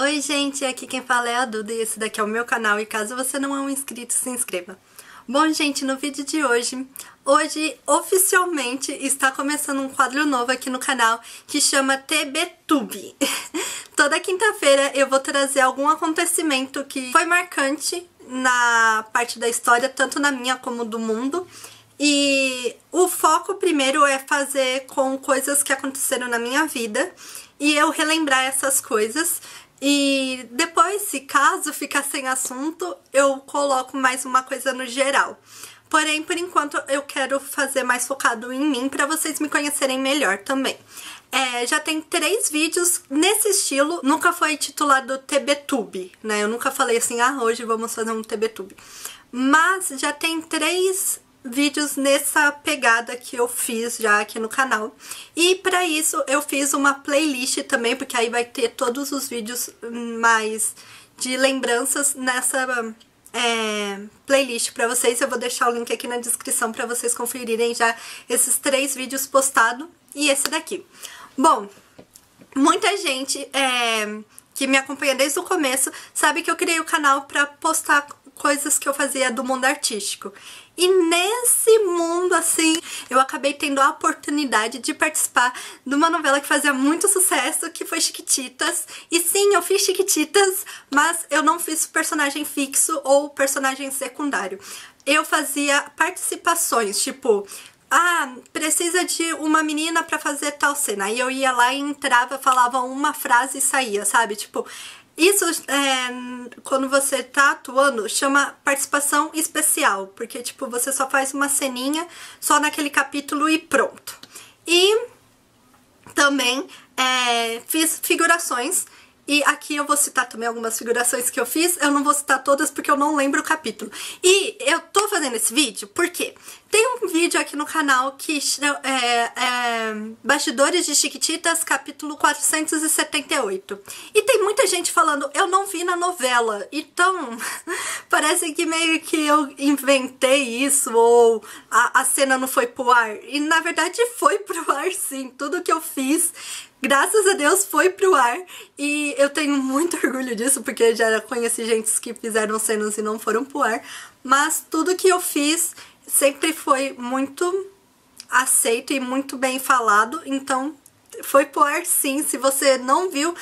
Oi gente, aqui quem fala é a Duda e esse daqui é o meu canal e caso você não é um inscrito, se inscreva. Bom gente, no vídeo de hoje, hoje oficialmente está começando um quadro novo aqui no canal que chama TBTube. Toda quinta-feira eu vou trazer algum acontecimento que foi marcante na parte da história, tanto na minha como do mundo. E o foco primeiro é fazer com coisas que aconteceram na minha vida e eu relembrar essas coisas. E depois, se caso ficar sem assunto, eu coloco mais uma coisa no geral. Porém, por enquanto, eu quero fazer mais focado em mim para vocês me conhecerem melhor também. É, já tem três vídeos nesse estilo, nunca foi titulado TBTube, né? Eu nunca falei assim, ah, hoje vamos fazer um TBTube. Mas já tem três vídeos nessa pegada que eu fiz já aqui no canal. E para isso eu fiz uma playlist também, porque aí vai ter todos os vídeos mais de lembranças nessa é, playlist para vocês. Eu vou deixar o link aqui na descrição para vocês conferirem já esses três vídeos postados e esse daqui. Bom, muita gente é, que me acompanha desde o começo sabe que eu criei o canal para postar coisas que eu fazia do mundo artístico. E nesse mundo, assim, eu acabei tendo a oportunidade de participar de uma novela que fazia muito sucesso, que foi Chiquititas. E sim, eu fiz Chiquititas, mas eu não fiz personagem fixo ou personagem secundário. Eu fazia participações, tipo, ah, precisa de uma menina para fazer tal cena. Aí eu ia lá e entrava, falava uma frase e saía, sabe? Tipo, isso, é, quando você tá atuando, chama participação especial, porque, tipo, você só faz uma ceninha só naquele capítulo e pronto. E também é, fiz figurações e aqui eu vou citar também algumas figurações que eu fiz, eu não vou citar todas porque eu não lembro o capítulo. E eu tô fazendo esse vídeo porque tem um vídeo aqui no canal que é, é Bastidores de Chiquititas, capítulo 478. E tem muita gente falando, eu não vi na novela, então parece que meio que eu inventei isso ou a, a cena não foi pro ar. E na verdade foi pro ar sim, tudo que eu fiz graças a Deus foi pro ar e eu tenho muito orgulho disso porque já conheci gente que fizeram cenas e não foram pro ar, mas tudo que eu fiz sempre foi muito aceito e muito bem falado, então foi pro ar sim, se você não viu,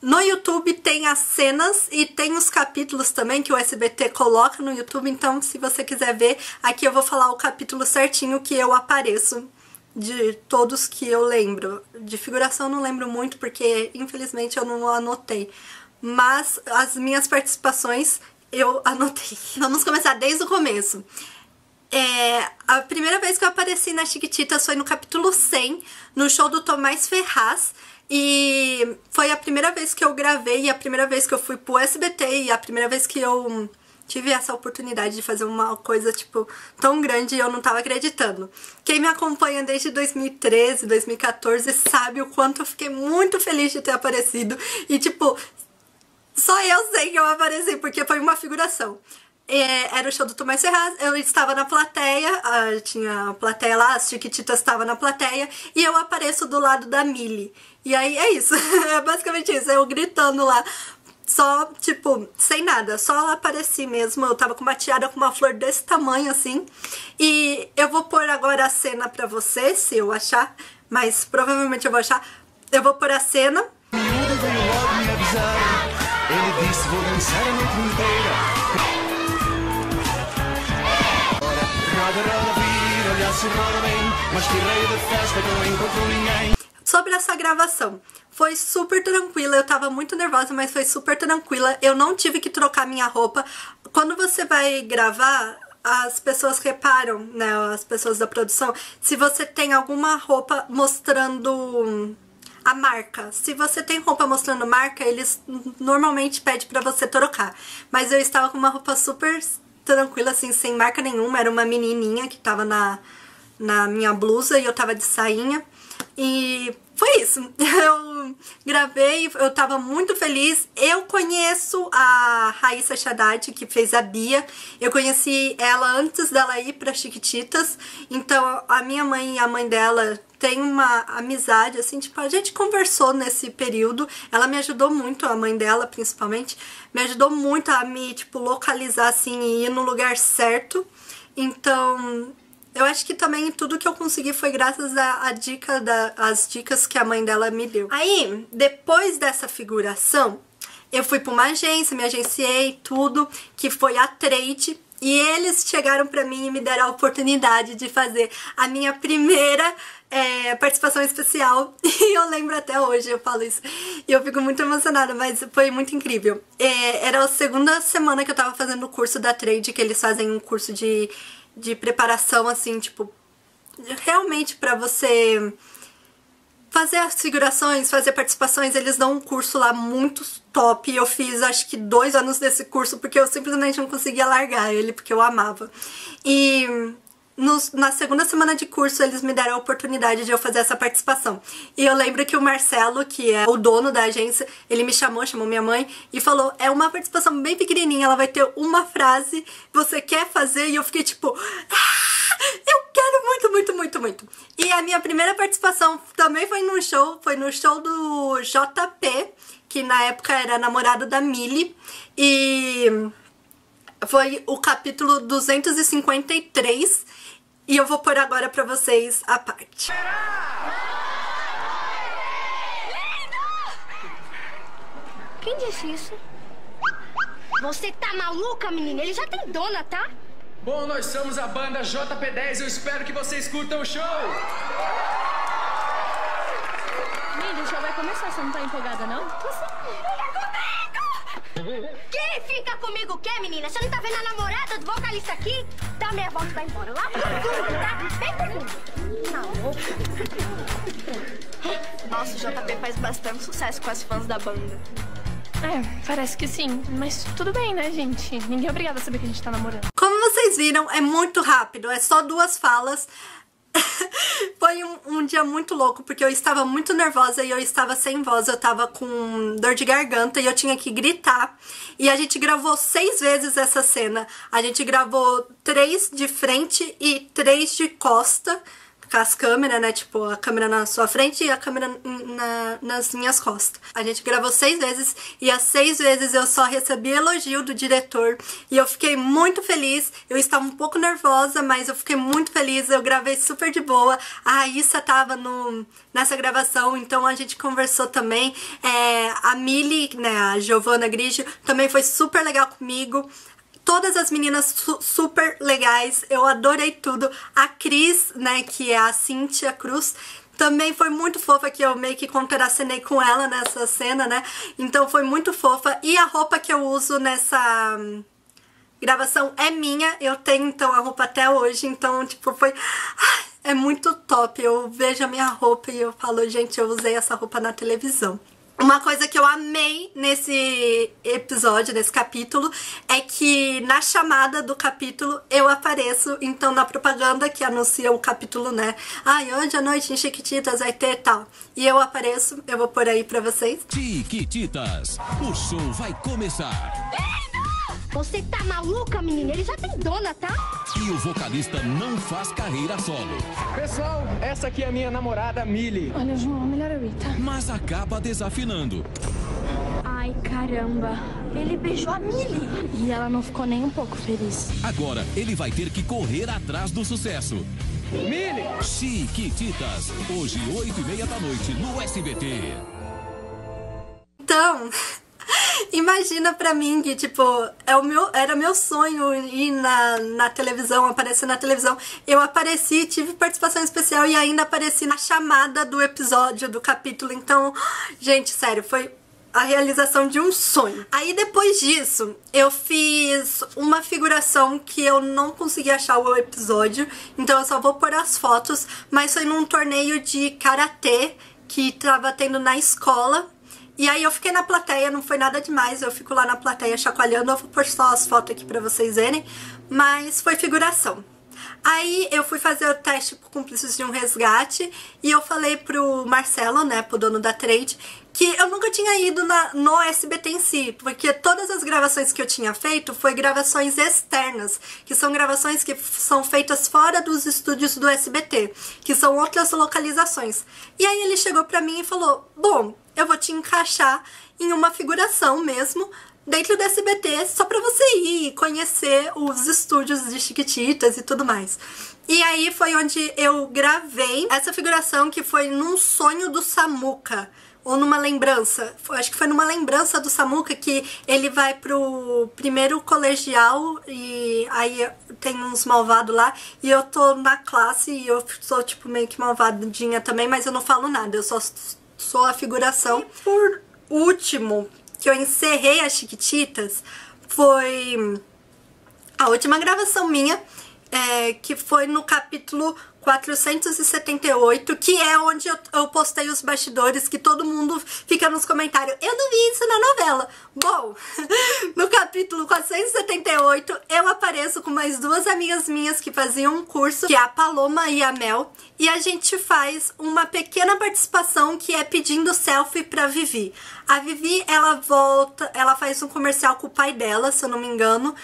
no YouTube tem as cenas e tem os capítulos também que o SBT coloca no YouTube, então se você quiser ver, aqui eu vou falar o capítulo certinho que eu apareço de todos que eu lembro. De figuração eu não lembro muito porque infelizmente eu não anotei. Mas as minhas participações eu anotei. Vamos começar desde o começo. É, a primeira vez que eu apareci na Chiquititas foi no capítulo 100, no show do Tomás Ferraz. E foi a primeira vez que eu gravei, a primeira vez que eu fui pro SBT, e a primeira vez que eu tive essa oportunidade de fazer uma coisa, tipo, tão grande e eu não tava acreditando. Quem me acompanha desde 2013, 2014 sabe o quanto eu fiquei muito feliz de ter aparecido. E, tipo, só eu sei que eu apareci, porque foi uma figuração. É, era o show do Tomás Serraz, eu estava na plateia, ah, tinha a plateia lá, as Chiquititas estavam na plateia, e eu apareço do lado da Millie. E aí é isso, é basicamente isso, eu gritando lá, só, tipo, sem nada, só apareci mesmo. Eu tava com uma tiara com uma flor desse tamanho, assim. E eu vou pôr agora a cena pra você, se eu achar, mas provavelmente eu vou achar. Eu vou pôr a cena. Ele disse, vou dançar a noite inteira. Roda, roda, vira, olhasse, roda bem, mas que rei da festa não encontrou ninguém. Sobre essa gravação, foi super tranquila, eu tava muito nervosa, mas foi super tranquila. Eu não tive que trocar minha roupa. Quando você vai gravar, as pessoas reparam, né, as pessoas da produção, se você tem alguma roupa mostrando a marca. Se você tem roupa mostrando marca, eles normalmente pedem pra você trocar. Mas eu estava com uma roupa super tranquila, assim, sem marca nenhuma. Era uma menininha que tava na, na minha blusa e eu tava de sainha. E foi isso. Eu gravei, eu tava muito feliz. Eu conheço a Raíssa Haddad, que fez a Bia. Eu conheci ela antes dela ir pra Chiquititas. Então a minha mãe e a mãe dela tem uma amizade, assim, tipo, a gente conversou nesse período. Ela me ajudou muito, a mãe dela, principalmente, me ajudou muito a me, tipo, localizar, assim, e ir no lugar certo. Então, eu acho que também tudo que eu consegui foi graças à, dica da, às dicas que a mãe dela me deu. Aí, depois dessa figuração, eu fui para uma agência, me agenciei, tudo, que foi a Trade, e eles chegaram para mim e me deram a oportunidade de fazer a minha primeira é, participação especial. E eu lembro até hoje, eu falo isso. E eu fico muito emocionada, mas foi muito incrível. É, era a segunda semana que eu tava fazendo o curso da Trade, que eles fazem um curso de, de preparação, assim, tipo, realmente para você fazer as figurações, fazer participações, eles dão um curso lá muito top. Eu fiz acho que dois anos desse curso porque eu simplesmente não conseguia largar ele, porque eu amava. E na segunda semana de curso eles me deram a oportunidade de eu fazer essa participação. E eu lembro que o Marcelo, que é o dono da agência, ele me chamou, chamou minha mãe e falou: é uma participação bem pequenininha, ela vai ter uma frase, você quer fazer? E eu fiquei tipo. Ah! Eu quero muito, muito, muito, muito. E a minha primeira participação também foi num show, foi no show do JP, que na época era namorado da Millie. E foi o capítulo 253. E eu vou pôr agora pra vocês a parte. Quem disse isso? Você tá maluca, menina? Ele já tem dona, tá? Bom, nós somos a banda JP10 eu espero que vocês curtam o show! Milly, o show vai começar, você não tá empolgada, não? Fica comigo! Quem fica comigo o quê, menina? Você não tá vendo a namorada do vocalista aqui? Dá meia volta e vai embora. Lá pro fundo, tá? Vem mim. Tá louco? Nossa, o JP faz bastante sucesso com as fãs da banda. É, parece que sim. Mas tudo bem, né, gente? Ninguém é obrigado a saber que a gente tá namorando. Como vocês viram, é muito rápido, é só duas falas. Foi um, um, dia muito louco, porque eu estava muito nervosa e eu estava sem voz, eu estava com dor de garganta e eu tinha que gritar. E a gente gravou seis vezes essa cena. A gente gravou três de frente e três de costa com as câmeras, né? Tipo, a câmera na sua frente e a câmera na, nas minhas costas. A gente gravou seis vezes e as seis vezes eu só recebi elogio do diretor e eu fiquei muito feliz. Eu estava um pouco nervosa, mas eu fiquei muito feliz. Eu gravei super de boa. A Issa tava no, nessa gravação, então a gente conversou também. É, a Mili, né, a Giovanna Grigio, também foi super legal comigo todas as meninas su super legais, eu adorei tudo. A Cris, né, que é a Cintia Cruz, também foi muito fofa, que eu meio que contracenei com ela nessa cena, né? Então foi muito fofa. E a roupa que eu uso nessa hum, gravação é minha, eu tenho então a roupa até hoje, então tipo foi... É muito top, eu vejo a minha roupa e eu falo, gente, eu usei essa roupa na televisão. Uma coisa que eu amei nesse episódio, nesse capítulo, é que na chamada do capítulo eu apareço, então na propaganda que anuncia o capítulo, né? Ai, hoje à noite em Chiquititas vai ter tal. E eu apareço, eu vou pôr aí pra vocês. Chiquititas, o show vai começar. Você tá maluca, menina? Ele já tem dona, tá? E o vocalista não faz carreira solo. Pessoal, essa aqui é a minha namorada, Millie. Olha, João, melhor eu ir, tá? Mas acaba desafinando. Ai, caramba. Ele beijou a Millie. E ela não ficou nem um pouco feliz. Agora ele vai ter que correr atrás do sucesso. Millie! Chiquititas, hoje, oito e meia da noite, no SBT. Então, Imagina pra mim que, tipo, é o meu, era meu sonho ir na, na televisão, aparecer na televisão. Eu apareci, tive participação especial e ainda apareci na chamada do episódio, do capítulo. Então, gente, sério, foi a realização de um sonho. Aí depois disso, eu fiz uma figuração que eu não consegui achar o episódio, então eu só vou pôr as fotos, mas foi num torneio de karatê que tava tendo na escola e aí eu fiquei na plateia, não foi nada demais, eu fico lá na plateia chacoalhando, eu vou só as fotos aqui pra vocês verem, mas foi figuração. Aí eu fui fazer o teste por cúmplices de um resgate e eu falei pro Marcelo, né, pro dono da trade, que eu nunca tinha ido na, no SBT em si, porque todas as gravações que eu tinha feito foi gravações externas, que são gravações que são feitas fora dos estúdios do SBT, que são outras localizações. E aí ele chegou pra mim e falou: "Bom, eu vou te encaixar em uma figuração mesmo dentro do SBT só pra você ir conhecer os estúdios de Chiquititas e tudo mais. E aí foi onde eu gravei essa figuração que foi num sonho do Samuca ou numa lembrança, acho que foi numa lembrança do Samuca que ele vai pro primeiro colegial e aí tem uns malvados lá e eu tô na classe e eu sou tipo meio que malvadinha também, mas eu não falo nada, eu só sou a figuração. E por último, que eu encerrei as Chiquititas foi a última gravação minha, é, que foi no capítulo 478, que é onde eu, eu, postei os bastidores, que todo mundo fica nos comentários, eu não vi isso na novela. Bom, no capítulo 478, eu apareço com mais duas amigas minhas que faziam um curso, que é a Paloma e a Mel, e a gente faz uma pequena participação que é pedindo selfie pra Vivi. A Vivi, ela volta, ela faz um comercial com o pai dela, se eu não me engano,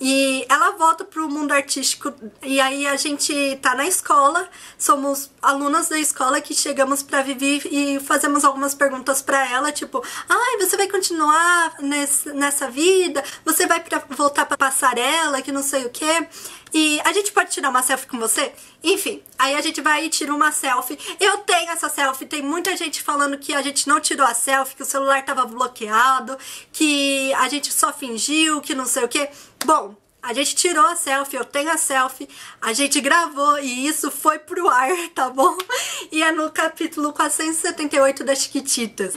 e ela volta pro mundo artístico e aí a gente tá na escola, somos alunas da escola que chegamos para Vivi e fazemos algumas perguntas para ela, tipo, ai, você vai continuar nesse, nessa vida? Você vai pra, voltar pra passarela, que não sei o que? E a gente pode tirar uma selfie com você? Enfim, aí a gente vai e tira uma selfie. Eu tenho essa selfie, tem muita gente falando que a gente não tirou a selfie, que o celular tava bloqueado, que a gente só fingiu, que não sei o que. Bom, a gente tirou a selfie, eu tenho a selfie, a gente gravou e isso foi pro ar, tá bom? E é no capítulo 478 das Chiquititas.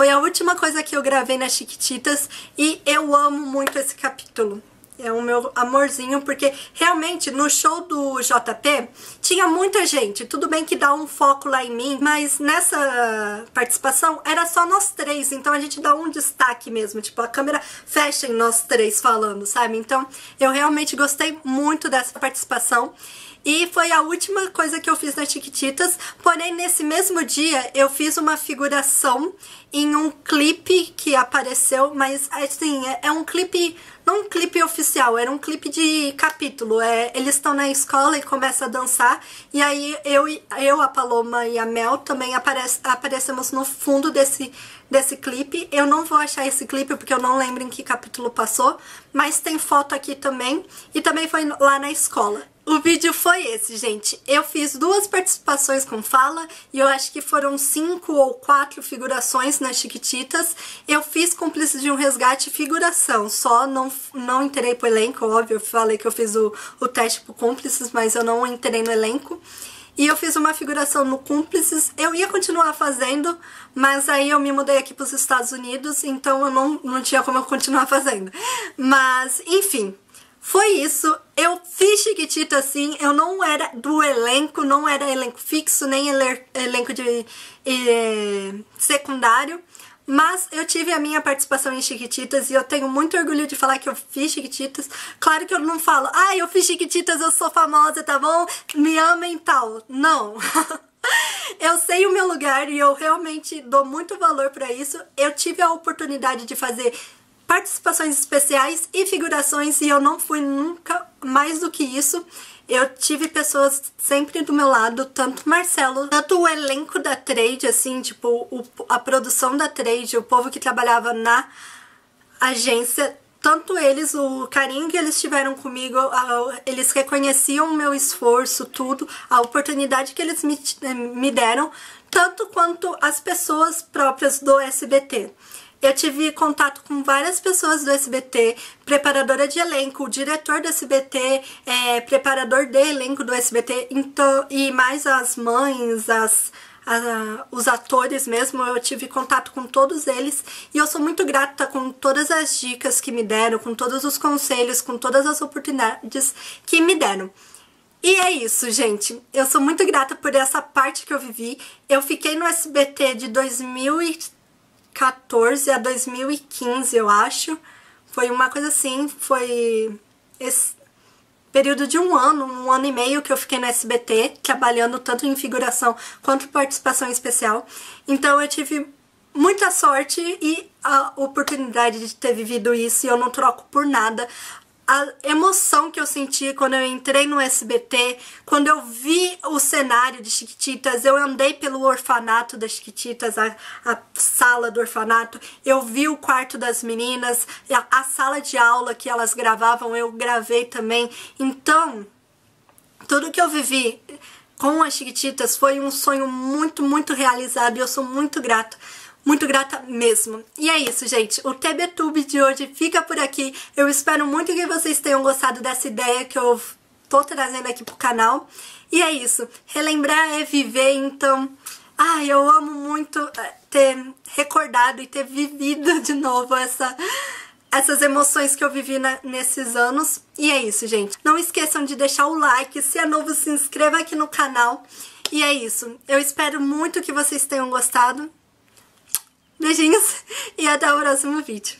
Foi a última coisa que eu gravei nas Chiquititas e eu amo muito esse capítulo é o meu amorzinho, porque realmente no show do JP tinha muita gente. Tudo bem que dá um foco lá em mim, mas nessa participação era só nós três, então a gente dá um destaque mesmo. Tipo, a câmera fecha em nós três falando, sabe? Então eu realmente gostei muito dessa participação. E foi a última coisa que eu fiz nas Chiquititas, porém nesse mesmo dia eu fiz uma figuração em um clipe que apareceu, mas assim, é, é um clipe não um clipe oficial, era um clipe de capítulo. É, eles estão na escola e começam a dançar. E aí eu, eu, a Paloma e a Mel também aparece, aparecemos no fundo desse, desse clipe. Eu não vou achar esse clipe porque eu não lembro em que capítulo passou. Mas tem foto aqui também. E também foi lá na escola. O vídeo foi esse, gente. Eu fiz duas participações com fala e eu acho que foram cinco ou quatro figurações nas Chiquititas. Eu fiz cúmplice de um resgate figuração, só não, não entrei pro elenco, óbvio. Eu falei que eu fiz o, o teste pro cúmplices, mas eu não entrei no elenco. E eu fiz uma figuração no Cúmplices. Eu ia continuar fazendo, mas aí eu me mudei aqui para os Estados Unidos, então eu não, não tinha como eu continuar fazendo. Mas, enfim, foi isso. Eu fiz Chiquitita assim, eu não era do elenco, não era elenco fixo, nem elenco de eh, secundário. Mas eu tive a minha participação em Chiquititas e eu tenho muito orgulho de falar que eu fiz Chiquititas. Claro que eu não falo, ah, eu fiz Chiquititas, eu sou famosa, tá bom? Me amem tal. Não. eu sei o meu lugar e eu realmente dou muito valor para isso. Eu tive a oportunidade de fazer participações especiais e figurações e eu não fui nunca mais do que isso. Eu tive pessoas sempre do meu lado, tanto Marcelo, tanto o elenco da Trade, assim, tipo, o, a produção da Trade, o povo que trabalhava na agência, tanto eles, o carinho que eles tiveram comigo, eles reconheciam o meu esforço, tudo, a oportunidade que eles me, me deram, tanto quanto as pessoas próprias do SBT. Eu tive contato com várias pessoas do SBT, preparadora de elenco, diretor do SBT, é, preparador de elenco do SBT, então, e mais as mães, as, a, os atores mesmo, eu tive contato com todos eles e eu sou muito grata com todas as dicas que me deram, com todos os conselhos, com todas as oportunidades que me deram. E é isso, gente. Eu sou muito grata por essa parte que eu vivi. Eu fiquei no SBT de 2000 2014 a 2015, eu acho. Foi uma coisa assim, foi esse período de um ano, um ano e meio que eu fiquei no SBT, trabalhando tanto em figuração quanto participação especial. Então eu tive muita sorte e a oportunidade de ter vivido isso e eu não troco por nada a emoção que eu senti quando eu entrei no SBT, quando eu vi o cenário de Chiquititas, eu andei pelo orfanato das Chiquititas, a, a sala do orfanato, eu vi o quarto das meninas, a, a sala de aula que elas gravavam, eu gravei também. Então, tudo que eu vivi com as Chiquititas foi um sonho muito, muito realizado e eu sou muito grata muito grata mesmo. E é isso, gente. O TBTube de hoje fica por aqui. Eu espero muito que vocês tenham gostado dessa ideia que eu tô trazendo aqui pro canal. E é isso. Relembrar é viver, então... Ai, eu amo muito eh, ter recordado e ter vivido de novo essa essas emoções que eu vivi na, nesses anos. E é isso, gente. Não esqueçam de deixar o like. Se é novo, se inscreva aqui no canal. E é isso. Eu espero muito que vocês tenham gostado. Beijinhos e até o próximo vídeo.